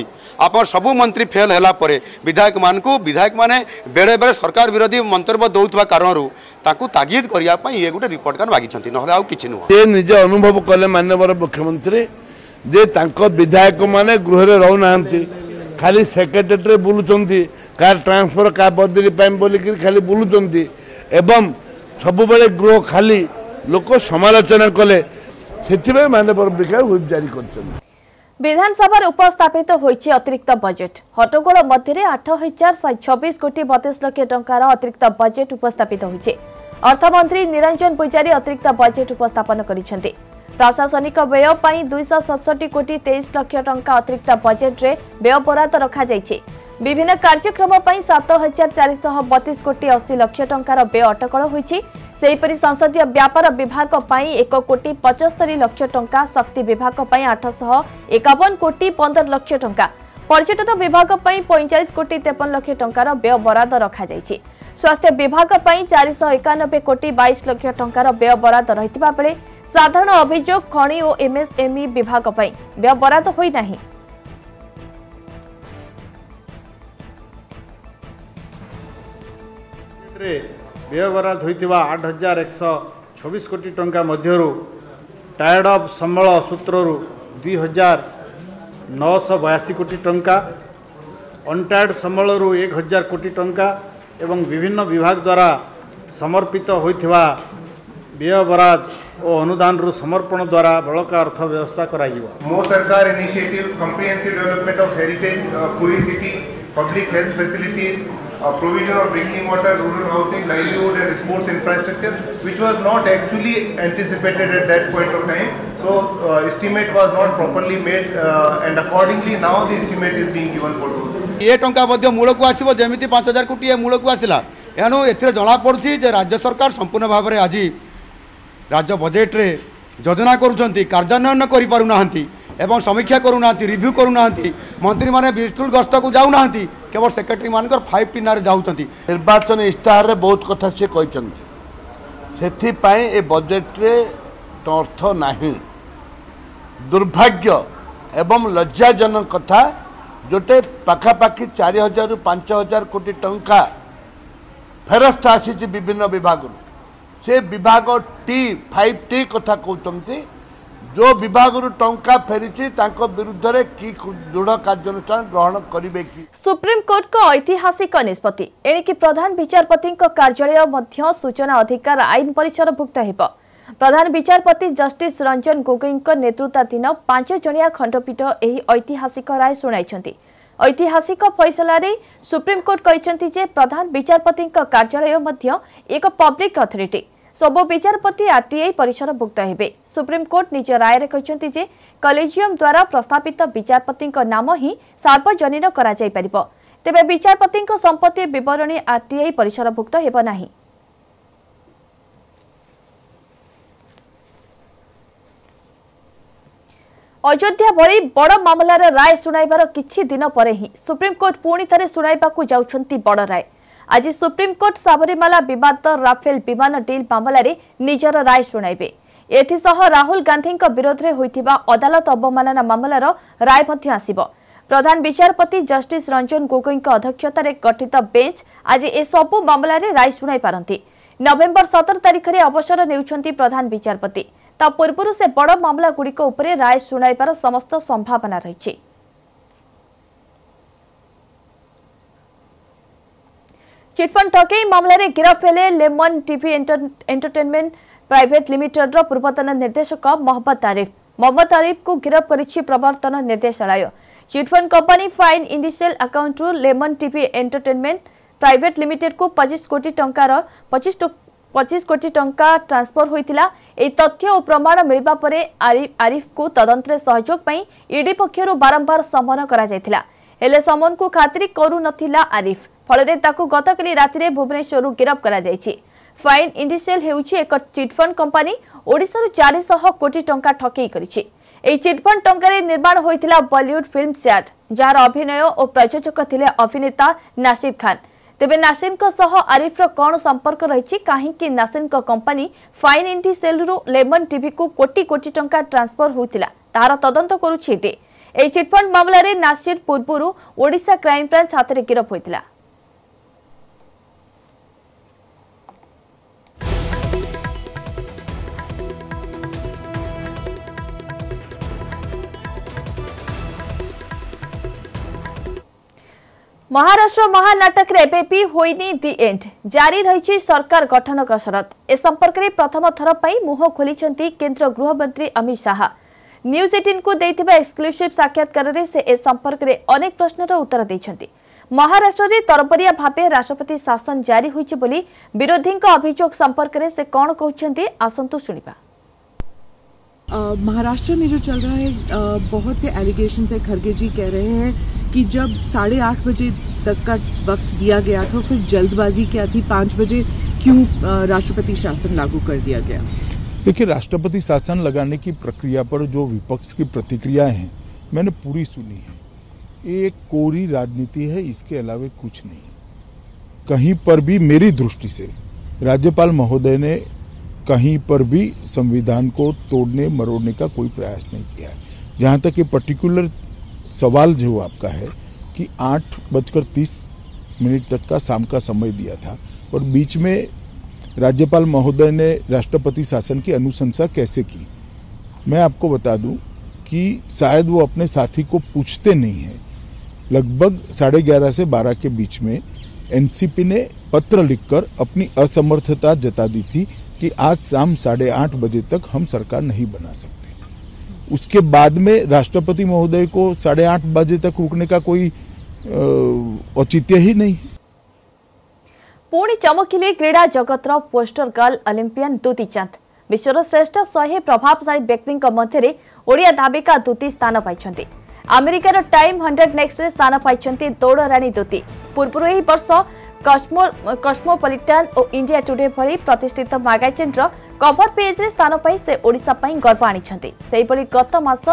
Speaker 12: আপনার সবু মন্ত্রী ফেল হলা পরে বিধায়ক মানুষ বিধায়ক মানে বেড়ে বেড়ে সরকার বিরোধী মন্তব্য দেওয়া কারণ তাকে তাগিদ করা ইয়ে গোটে রিপোর্ট কার্ড মাগিছেন নহলে আউ
Speaker 13: কিছু নুহ সে নিজে অনুভব কলে মানবর মুখ্যমন্ত্রী যে তাঙ্ক বিধায়ক মানে গৃহরে রহুনা খালি সেক্রেটারি বুলুচার କାହା ଟ୍ରାନ୍ସଫର୍ କାହା ବଦଳି ପାଇଁ ବୋଲିକିରି ଖାଲି ବୁଲୁଛନ୍ତି ଏବଂ ସବୁବେଳେ ଗୃହ ଖାଲି ଲୋକ ସମାଲୋଚନା କଲେ ସେଥିପାଇଁ ମାନ୍ୟବର ବିକାର ହୁଇପ୍ ଜାରି କରିଛନ୍ତି
Speaker 1: ବିଧାନସଭାରେ ଉପସ୍ଥାପିତ ହୋଇଛି ଅତିରିକ୍ତ ବଜେଟ୍ ହଟ୍ଟଗୋଳ ମଧ୍ୟରେ ଆଠ ହଜାର ଶହେ ଛବିଶ କୋଟି ବତିଶ ଲକ୍ଷ ଟଙ୍କାର ଅତିରିକ୍ତ ବଜେଟ୍ ଉପସ୍ଥାପିତ ହୋଇଛି ଅର୍ଥମନ୍ତ୍ରୀ ନିରଞ୍ଜନ ପୂଜାରୀ ଅତିରିକ୍ତ ବଜେଟ୍ ଉପସ୍ଥାପନ କରିଛନ୍ତି ପ୍ରଶାସନିକ ବ୍ୟୟ ପାଇଁ ଦୁଇଶହ ସତଷଠି କୋଟି ତେଇଶ ଲକ୍ଷ ଟଙ୍କା ଅତିରିକ୍ତ ବଜେଟ୍ରେ ବ୍ୟୟ ବରାଦ ରଖାଯାଇଛି বিভিন্ন কার্যক্রম পাই সাত হাজার চারিশহ বতিশ কোটি অশী লক্ষ টঙ্কার ব্যয় অটকল হয়েছে সেইপরি সংসদীয় ব্যাপার বিভাগ পাই এক কোটি পঁচস্তরি লক্ষ টঙ্কা শক্তি বিভাগ পাই আঠশহ একাবন কোটি পনের লক্ষ টঙ্কা পর্যটন বিভাগ পাই পঁয়চাশ কোটি তেপন লক্ষ টঙ্কার ব্যয় বরাଦ রখাଯାଇଛି ସ୍ୱାସ୍ଥ୍ୟ ବିଭାଗ ପାଇଁ ଚାରିଶହ ଏକାନବେ କୋଟି ବାଇଶ ଲକ୍ଷ ଟଙ୍କାର ବ୍ୟୟ ବରାଦ ରହିଥିବା ବେଳେ ସାଧାରଣ ଅଭିଯୋଗ ଖଣି ଓ ଏମ୍ଏସ୍ଏମ୍ଇ ବିଭାଗ ପାଇଁ ବ୍ୟୟ ବରାଦ ହୋଇନାହିଁ
Speaker 14: ଅନୁସାରେ ବ୍ୟୟ ହୋଇଥିବା ଆଠ ହଜାର ଏକଶହ ଛବିଶ କୋଟି ଟଙ୍କା ମଧ୍ୟରୁ ଟାୟାର୍ଡ ଅଫ୍ ସମ୍ବଳ ସୂତ୍ରରୁ ଦୁଇ ହଜାର ନଅଶହ ବୟାଅଶୀ କୋଟି ଟଙ୍କା ଅନ୍ଟାୟାର୍ଡ଼ ସମ୍ବଳରୁ ଏକ ହଜାର କୋଟି ଟଙ୍କା ଏବଂ ବିଭିନ୍ନ ବିଭାଗ ଦ୍ୱାରା ସମର୍ପିତ ହୋଇଥିବା ବ୍ୟୟ ଓ ଅନୁଦାନରୁ ସମର୍ପଣ ଦ୍ୱାରା ବଳକା ଅର୍ଥ ବ୍ୟବସ୍ଥା କରାଯିବ
Speaker 15: Mo Sarkar initiative comprehensive development of heritage Puri city public health facilities uh, provision of drinking water, rural housing, livelihood and sports infrastructure which was not actually anticipated at that point of time. So uh, estimate was not properly made uh, and accordingly now the estimate is being given for
Speaker 12: ये टंका मूल को आसो जमी पांच हजार कोटी ये को आसला ଏଣୁ ଏଥିରେ ଜଣାପଡ଼ୁଛି राज्य सरकार संपूर्ण भाव में आज राज्य बजेट्रे योजना करुँच कार्यान्वयन କରିପାରୁନାହାନ୍ତି এবং সমীক্ষা করুনাহান্তি রিভ্যু মানে মন্ত্রীমানে স্কুল যাও না কেবল সেক্রেটারি মান ফাইভ টি
Speaker 13: নাঁরে যাচ্ছেন নির্বাচন ইস্তাহারে বহুত কথা সে কেছেন সেপাই এ বজেটরে অর্থ না দুর্ভাগ্য এবং লজ্জাজনক কথা ଯୋଟେ পাখাপাখি চারি হাজার পাঁচ হাজার কোটি টঙ্কা ফেরস্ত ଆସିଛି বিভিন্ন ବିଭାଗରୁ সে বিভাগ টি ফাইভ টি কথা କହୁଛନ୍ତି जो विभागरु टंका तांको विरुद्ध रे की दृढ कार्यनुष्ठान ग्रहण की सुप्रीम
Speaker 1: कोर्ट को ऐतिहासिक निष्पत्ति की प्रधान विचारपति को कार्यालय मध्य सूचना अधिकार आइन भुक्त हेबो प्रधान विचारपति जस्टिस रंजन को नेतृत्व दिन रञ्जन गोगोईको नेतृत्वाधीन पाँच जनिया खण्डपीठ ଏହି ऐतिहासिक फैसला रे सुप्रीम कोर्ट ସୁପ୍ରିମକୋର୍ଟ जे प्रधान विचारपति को कार्यालय मध्य एक पब्लिक ଅଥରିଟି সবু বিচারপতি আরটিআই পরিসরভুক্ত হবে সুপ্রিমকোর্ট নিজ রায়ে কিন্তু যে কলেজিয়ম দ্বারা প্রস্তাবিত বিচারপতি নাম হি সার্বজনীন করা যাইপার তেবে বিচারপতি সম্পত্তি বরণী আরটিআই পরিসরভুক্ত হব না অযোধ্যা ভি বড় মামলার রায় শুণাইবার কিছু দিন পরে হি সুপ্রিমকোর্ট পুঁ থে শুণাইবা যাচ্ছেন বড় রায় ଆଜି ସୁପ୍ରିମକୋର୍ଟ ସାବରିମାଲା ବିବାଦ ରାଫେଲ ବିମାନ ଡିଲ୍ ମାମଲାରେ ନିଜର ରାୟ ଶୁଣାଇବେ ଏଥିସହ ରାହୁଲ ଗାନ୍ଧୀଙ୍କ ବିରୋଧରେ ହୋଇଥିବା ଅଦାଲତ ଅବମାନନା ମାମଲାର ରାୟ ମଧ୍ୟ ଆସିବ ପ୍ରଧାନ ବିଚାରପତି ଜଷ୍ଟିସ୍ ରଞ୍ଜନ ଗୋଗୋଇଙ୍କ ଅଧ୍ୟକ୍ଷତାରେ ଗଠିତ ବେଞ୍ଚ ଆଜି ଏସବୁ ମାମଲାରେ ରାୟ ଶୁଣାଇପାରନ୍ତି ନଭେମ୍ବର ସତର ତାରିଖରେ ଅବସର ନେଉଛନ୍ତି ପ୍ରଧାନ ବିଚାରପତି ତା ପୂର୍ବରୁ ସେ ବଡ଼ ମାମଲାଗୁଡ଼ିକ ଉପରେ ରାୟ ଶୁଣାଇବାର ସମସ୍ତ ସମ୍ଭାବନା ରହିଛି ଚିଟ୍ଫଣ୍ଡ ଠକେଇ ମାମଲାରେ ଗିରଫ ହେଲେ ଲେମନ୍ ଟିଭି ଏଣ୍ଟରଟେନମେଣ୍ଟ ପ୍ରାଇଭେଟ୍ ଲିମିଟେଡ୍ର ପୂର୍ବତନ ନିର୍ଦ୍ଦେଶକ ମହମ୍ମଦ ତାରିଫ ମହମ୍ମଦ ତାରିଫଙ୍କୁ ଗିରଫ କରିଛି ପ୍ରବର୍ତ୍ତନ ନିର୍ଦ୍ଦେଶାଳୟ ଚିଟ୍ଫଣ୍ଡ କମ୍ପାନୀ ଫାଇନ୍ ଇଣ୍ଡିସିଆଲ ଆକାଉଣ୍ଟରୁ ଲେମନ୍ ଟିଭି ଏଣ୍ଟରଟେନମେଣ୍ଟ ପ୍ରାଇଭେଟ୍ ଲିମିଟେଡ୍କୁ ପଚିଶ କୋଟି ଟଙ୍କାର ପଚିଶ পঁচিশ কোটি টঙ্কা ট্রান্সফর হয়েছিল এই তথ্য ও প্রমাণ মিলবা পরে আরিফকু তদন্তের সহযোগ পাই ইডি পক্ষ বারম্বার সমন করা যাইতিলা হেলে সমনকু খাতির করু নথিলা আরিফ ଫଳରେ ତାକୁ ଗତକାଲି ରାତିରେ ଭୁବନେଶ୍ୱରରୁ ଗିରଫ କରାଯାଇଛି ফাইন ইন্ডিসেল হচ্ছে এক চিটফন্ড কোম্পানি ওড়শার চারিশ কোটি টঙ্কা ঠকেই করেছে এই চিটফন্ড টঙ্কার নির্মাণ হয়েছিল বলিউড ফিল্ম স্যাট যার অভিনয় ও প্রযোজক লে অভিনেতা নাসির খান তবে নাসির আরিফর কণ সম্পর্ক রয়েছে কাহিকি নাসির কোম্পানি ফাইন ইন্ডিসেলু লেমন টিভি কু কোটি কোটি টঙ্কা ট্রান্সফর হয়েছিল তার তদন্ত করুছে ইডি এই চিটফন্ড মামলার নাসির পূর্বর ওড়িশা ক্রাইমব্রাঞ্চ হাতের গিরফ হয়েছিল મહારાષ્ટ્ર મહાનાટકરે એબે બી હોઈની ધી એન્ડ જારી રહીଛି સરકાર ગઠન કસરત એ સંપર્કરે પ્રથમ થર પાઈ મુહ ખોલીଛନ୍ତି કેન્દ્ર ગૃહમંત્રી અમિત શાહ ન્યુઝ એટીનકુ ଦେଇଥିବା એક્સક્લુસિવ સાક્ષાત્કાରରେ ସେ એ સંપર્કરે અનેક પ્રશ્નର ઉત્તર ଦେଇଛନ୍ତି ମହାରାଷ୍ଟ୍ରରେ ତରବରିଆ ଭାବେ ରାଷ୍ଟ୍ରପତି ଶାସନ ଜାରି ହୋଇଛି ବୋଲି ବିରୋଧୀଙ୍କ ଅଭିଯୋଗ ସମ୍ପର୍କରେ ସେ କ'ଣ କହୁଛନ୍ତି ଆସନ୍ତୁ ଶୁଣିବା
Speaker 16: महाराष्ट्र में जो चल रहा है बहुत से एलिगेशन है खड़गे जी कह रहे हैं कि जब साढ़े आठ बजे तक का वक्त दिया गया था फिर जल्दबाजी क्या थी पाँच बजे क्यों राष्ट्रपति शासन लागू कर दिया गया
Speaker 17: देखिए राष्ट्रपति शासन लगाने की प्रक्रिया पर जो विपक्ष की प्रतिक्रिया है मैंने पूरी सुनी है ये एक कोरी राजनीति है इसके अलावा कुछ नहीं कहीं पर भी मेरी दृष्टि से राज्यपाल महोदय ने कहीं पर भी संविधान को तोड़ने मरोड़ने का कोई प्रयास नहीं किया है जहाँ तक ये पर्टिकुलर सवाल जो आपका है कि आठ बजकर तीस मिनट तक का शाम का समय दिया था और बीच में राज्यपाल महोदय ने राष्ट्रपति शासन की अनुशंसा कैसे की मैं आपको बता दूं कि शायद वो अपने साथी को पूछते नहीं हैं लगभग साढ़े ग्यारह से बारह के बीच में एनसीपी ने पत्र लिखकर अपनी असमर्थता जता दी थी कि आज शाम साढ़े आठ बजे तक हम सरकार नहीं बना सकते उसके बाद में राष्ट्रपति महोदय को साढ़े आठ बजे तक रुकने का कोई औचित्य ही नहीं पुणी
Speaker 1: चमकिले क्रीडा जगत र poster girl Olympian Dutee Chand विश्वर श्रेष्ठ शहे प्रभावशाली व्यक्ति मध्य ओडिया दाबिका दुती स्थान पाई ଆମେରିକାର ଟାଇମ୍ ହଣ୍ଡ୍ରେଡ୍ ନେକ୍ସଟରେ ସ୍ଥାନ ପାଇଛନ୍ତି ଦୌଡ଼ରାଣୀ ଦୂତି ପୂର୍ବରୁ ଏହି ବର୍ଷ କସ୍ମୋପଲିଟାନ୍ ଓ ଇଣ୍ଡିଆ ଟୁଡେ ଭଳି ପ୍ରତିଷ୍ଠିତ ମାଗାଜିନ୍ର କଭର ପେଜ୍ରେ ସ୍ଥାନ ପାଇ ସେ ଓଡ଼ିଶା ପାଇଁ ଗର୍ବ ଆଣିଛନ୍ତି ସେହିଭଳି ଗତ ମାସ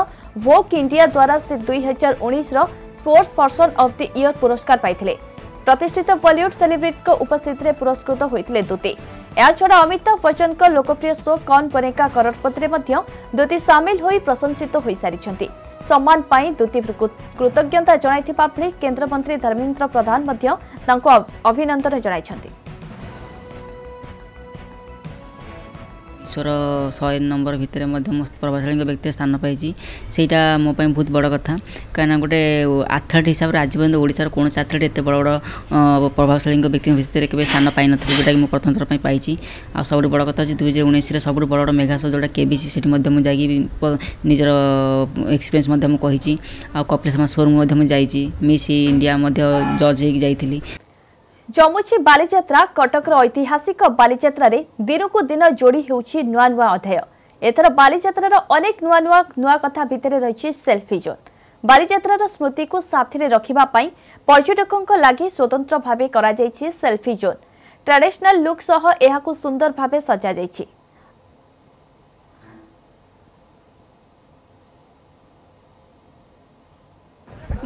Speaker 1: ଭୋକ୍ ଇଣ୍ଡିଆ ଦ୍ୱାରା ସେ ଦୁଇ ହଜାର ଉଣେଇଶର sports person of the year ପୁରସ୍କାର ପାଇଥିଲେ ପ୍ରତିଷ୍ଠିତ ବଲିଉଡ୍ ସେଲିବ୍ରିଟିଙ୍କ ଉପସ୍ଥିତିରେ ପୁରସ୍କୃତ ହୋଇଥିଲେ ଦୂତି ଏହାଛଡ଼ା ଅମିତାଭ ବଚ୍ଚନଙ୍କ ଲୋକପ୍ରିୟ ଶୋ କନ୍ ବନେକା କରଡ଼ପତିରେ ମଧ୍ୟ ଦୂତି ସାମିଲ ହୋଇ ପ୍ରଶଂସିତ ହୋଇସାରିଛନ୍ତି ସମ୍ମାନ ପାଇଁ দুতীপଙ୍କୁ କୃତଜ୍ଞତା ଜଣାଇଥିବା ବେଳେ କେନ୍ଦ୍ରମନ୍ତ୍ରୀ ଧର୍ମେନ୍ଦ୍ର ପ୍ରଧାନ ମଧ୍ୟ ତାଙ୍କୁ ଅଭିନନ୍ଦନ ଜଣାଇଛନ୍ତି
Speaker 18: ବିଶ୍ୱର ଶହେ ନମ୍ବର ଭିତରେ ମଧ୍ୟ ମୁଁ ପ୍ରଭାବଶାଳୀଙ୍କ ବ୍ୟକ୍ତି ସ୍ଥାନ ପାଇଛି ସେଇଟା ମୋ ପାଇଁ ବହୁତ ବଡ଼ କଥା କାହିଁକିନା ଗୋଟେ ଆଥଲେଟ୍ ହିସାବରେ ଆଜି ପର୍ଯ୍ୟନ୍ତ ଓଡ଼ିଶାର କୌଣସି ଆଥଲେଟ୍ ଏତେ ବଡ଼ ବଡ଼ ପ୍ରଭାବଶାଳୀଙ୍କ ବ୍ୟକ୍ତିଙ୍କ ଭିତରେ କେବେ ସ୍ଥାନ ପାଇନଥିଲି ଯେଉଁଟାକି ମୁଁ ପ୍ରଥମ ଥର ପାଇଁ ପାଇଛି ଆଉ ସବୁଠୁ ବଡ଼ କଥା ହେଉଛି ଦୁଇ ଉଣେଇଶରେ ସବୁଠୁ ବଡ଼ ବଡ଼ ମେଘାସ ଯେଉଁଟା କେବିସି ସେଠି ମଧ୍ୟ ମୁଁ ଯାଇକି ନିଜର ଏକ୍ସପିରିଏନ୍ସ ମଧ୍ୟ ମୁଁ କହିଛି ଆଉ କପିଳ ଶର୍ମା ସୋରୁମ୍ ମଧ୍ୟ ମୁଁ ଯାଇଛି ମିସ୍ ଇଣ୍ଡିଆ ମଧ୍ୟ ଜଜ୍ ହେଇକି ଯାଇଥିଲି
Speaker 1: ଜମୁଛି ବାଲିଯାତ୍ରା କଟକର ଐତିହାସିକ ବାଲିଯାତ୍ରାରେ ଦିନକୁ ଦିନ ଯୋଡ଼ି ହେଉଛି ନୂଆ ନୂଆ ଅଧ୍ୟାୟ ଏଥର ବାଲିଯାତ୍ରାର ଅନେକ ନୂଆ ନୂଆ ନୂଆ କଥା ଭିତରେ ରହିଛି ସେଲ୍ଫି ଜୋନ୍ ବାଲିଯାତ୍ରାର ସ୍ମୃତିକୁ ସାଥିରେ ରଖିବା ପାଇଁ ପର୍ଯ୍ୟଟକଙ୍କ ଲାଗି ସ୍ୱତନ୍ତ୍ର ଭାବେ କରାଯାଇଛି ସେଲ୍ଫି ଜୋନ୍ ଟ୍ରାଡିସନାଲ୍ ଲୁକ୍ ସହ ଏହାକୁ ସୁନ୍ଦର ଭାବେ ସଜାଯାଇଛି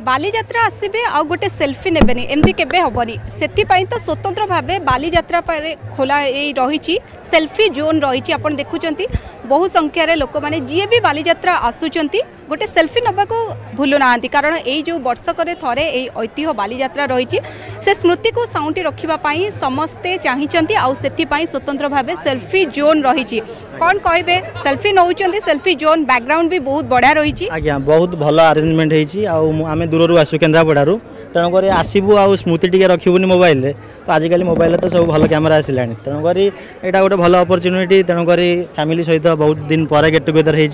Speaker 19: ବାଲିଯାତ୍ରା ଆସିବେ ଆଉ ଗୋଟେ ସେଲ୍ଫି ନେବେନି ଏମିତି କେବେ ହେବନି ସେଥିପାଇଁ ତ ସ୍ୱତନ୍ତ୍ର ଭାବେ ବାଲିଯାତ୍ରା ପରେ ଖୋଲା ଏଇ ରହିଛି ସେଲ୍ଫି ଜୋନ୍ ରହିଛି ଆପଣ ଦେଖୁଛନ୍ତି ବହୁ ସଂଖ୍ୟାରେ ଲୋକମାନେ ଯିଏ ବି ବାଲିଯାତ୍ରା ଆସୁଛନ୍ତି ଗୋଟେ ସେଲ୍ଫି ନେବାକୁ ଭୁଲୁନାହାନ୍ତି କାରଣ ଏଇ ଯେଉଁ ବର୍ଷକରେ ଥରେ ଏଇ ଐତିହ୍ୟ ବାଲିଯାତ୍ରା ରହିଛି ସେ ସ୍ମୃତିକୁ ସାଉଁଟି ରଖିବା ପାଇଁ ସମସ୍ତେ ଚାହିଁଛନ୍ତି ଆଉ ସେଥିପାଇଁ ସ୍ୱତନ୍ତ୍ର ଭାବେ ସେଲ୍ଫି ଜୋନ୍ ରହିଛି कौन कहे सेल्फी नौ सेल्फी जोन बैकग्राउंड
Speaker 20: भी बहुत बढ़िया रही आज्ञा बहुत भल आरेंजमेंट होम दूर आसू केन्द्रापड़ू तेणुक आसबू आ स्मृति टी रखुनि मोबाइल तो आज आजिकल मोबाइल तो सब भल क्यमेरा आसला तेणुक यहाँ गोटे भल अपरच्युनिटी तेणुक फैमिली सहित बहुत दिन पर गेट टुगेदर हो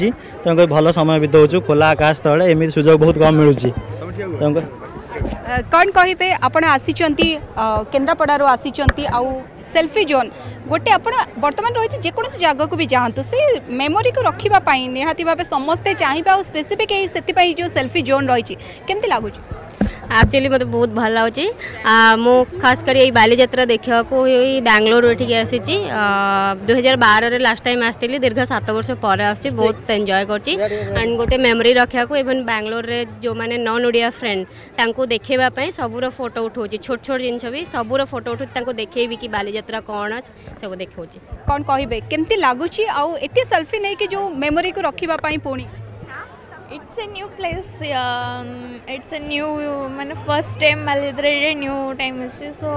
Speaker 20: तेणुक भल समय बिताऊ खोला आकाश तले एमती सुजोग बहुत कम
Speaker 19: मिलू कौन कहे आप आसी केन्द्रापड़ू आसी সেলফি জোন গোটে আপনার বর্তমান রয়েছে যে কোনো জায়গাকে বি যাতে সে মেমোরি কু রক্ষা নিহতি ভাবে সমস্তে চাইবে আ স্পেসিফিক এই সেপাই যে সেলফি জোন রয়েছে কেমতি লাগুছে
Speaker 21: ଆକ୍ଚୁଆଲି ମୋତେ ବହୁତ ଭଲ ଲାଗୁଛି ମୁଁ ଖାସ୍ କରି ଏଇ ବାଲିଯାତ୍ରା ଦେଖିବାକୁ ଏଇ ବାଙ୍ଗଲୋର ଏଠିକି ଆସିଛି ଦୁଇହଜାର ବାରରେ ଲାଷ୍ଟ ଟାଇମ୍ ଆସିଥିଲି ଦୀର୍ଘ ସାତ ବର୍ଷ ପରେ ଆସୁଛି ବହୁତ ଏନ୍ଜୟ କରୁଛି ଆଣ୍ଡ ଗୋଟେ ମେମୋରି ରଖିବାକୁ ଇଭନ୍ ବାଙ୍ଗଲୋରରେ ଯେଉଁମାନେ ନନ୍ ଓଡ଼ିଆ ଫ୍ରେଣ୍ଡ ତାଙ୍କୁ ଦେଖାଇବା ପାଇଁ ସବୁର ଫଟୋ ଉଠାଉଛି ଛୋଟ ଛୋଟ ଜିନିଷ ବି ସବୁର ଫଟୋ ଉଠାଉଛି ତାଙ୍କୁ ଦେଖେଇବି କି ବାଲିଯାତ୍ରା କ'ଣ ସବୁ ଦେଖାଉଛି
Speaker 19: କ'ଣ କହିବେ କେମିତି ଲାଗୁଛି ଆଉ ଏଠି ସେଲ୍ଫି ନେଇକି ଯେଉଁ ମେମୋରିକୁ ରଖିବା ପାଇଁ ପୁଣି
Speaker 22: it's a new place it's a new ಮನೆ first time ಅಲ್ಲಿದ್ರೆ new time is so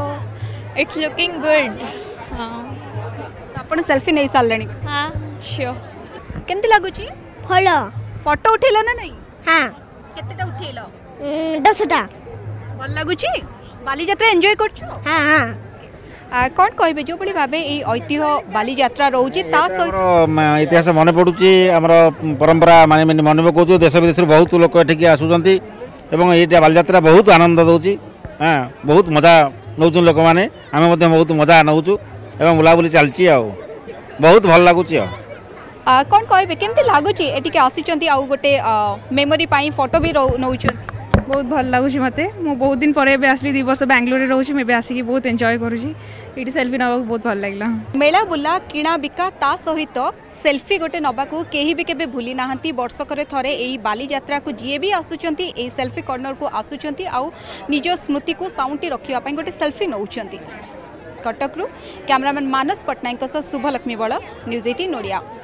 Speaker 22: it's looking good
Speaker 19: ଆପଣ ସେଲ୍ଫି ନେଇ ସାରିଲେଣି
Speaker 22: ହଁ ସିଓର
Speaker 19: କେମିତି ଲାଗୁଛି
Speaker 23: ଭଲ
Speaker 19: ଫଟୋ ଉଠେଇଲ ନା ନାଇଁ
Speaker 23: ହଁ
Speaker 19: କେତେଟା ଉଠେଇଲ
Speaker 23: ଦଶଟା
Speaker 19: ଭଲ ଲାଗୁଛି ବାଲିଯାତ୍ରା ଏନ୍ଜୟ କରୁଛୁ
Speaker 23: ହଁ ହଁ
Speaker 19: କ'ଣ କହିବେ ଯେଉଁଭଳି ଭାବେ ଏଇ ଐତିହ୍ୟ ବାଲିଯାତ୍ରା ରହୁଛି ତା ସହିତ
Speaker 24: ଇତିହାସ ମନେ ପଡ଼ୁଛି ଆମର ପରମ୍ପରା ମାନେ ମନେ ପକାଉଛୁ ଦେଶ ବିଦେଶରୁ ବହୁତ ଲୋକ ଏଠିକି ଆସୁଛନ୍ତି ଏବଂ ଏଇଟା ବାଲିଯାତ୍ରା ବହୁତ ଆନନ୍ଦ ଦେଉଛି ହଁ ବହୁତ ମଜା ନେଉଛନ୍ତି ଲୋକମାନେ ଆମେ ମଧ୍ୟ ବହୁତ ମଜା ନେଉଛୁ ଏବଂ ବୁଲାବୁଲି ଚାଲିଛି ଆଉ ବହୁତ ଭଲ ଲାଗୁଛି ଆଉ
Speaker 19: କ'ଣ କହିବେ କେମିତି ଲାଗୁଛି ଏଠିକି ଆସିଛନ୍ତି ଆଉ ଗୋଟେ ମେମୋରି ପାଇଁ ଫଟୋ ବି ନେଉଛନ୍ତି
Speaker 22: ବହୁତ ଭଲ ଲାଗୁଛି ମୋତେ ମୁଁ ବହୁତ ଦିନ ପରେ ଏବେ ଆସିଲି ଦୁଇ ବର୍ଷ ବାଙ୍ଗାଲୋରରେ ରହୁଛି ମୁଁ ଏବେ ଆସିକି ବହୁତ ଏନ୍ଜୟ କରୁଛି ଏଠି ସେଲ୍ଫି ନେବାକୁ ବହୁତ ଭଲ ଲାଗିଲା
Speaker 19: ମେଳା ବୁଲା କିଣା ବିକା ତା ସହିତ ସେଲ୍ଫି ଗୋଟେ ନେବାକୁ କେହି ବି କେବେ ଭୁଲି ନାହାନ୍ତି ବର୍ଷକରେ ଥରେ ଏହି ବାଲିଯାତ୍ରାକୁ ଯିଏ ବି ଆସୁଛନ୍ତି ଏହି ସେଲ୍ଫି କର୍ଣ୍ଣରକୁ ଆସୁଛନ୍ତି ଆଉ ନିଜ ସ୍ମୃତିକୁ ସାଉଣ୍ଟି ରଖିବା ପାଇଁ ଗୋଟେ ସେଲ୍ଫି ନେଉଛନ୍ତି କଟକରୁ କ୍ୟାମେରାମ୍ୟାନ୍ ମାନସ ପଟ୍ଟନାୟକଙ୍କ ସହ ଶୁଭଲକ୍ଷ୍ମୀ ବଳ ନ୍ୟୁଜ୍ ଏଇଟି ନଡ଼ିଆ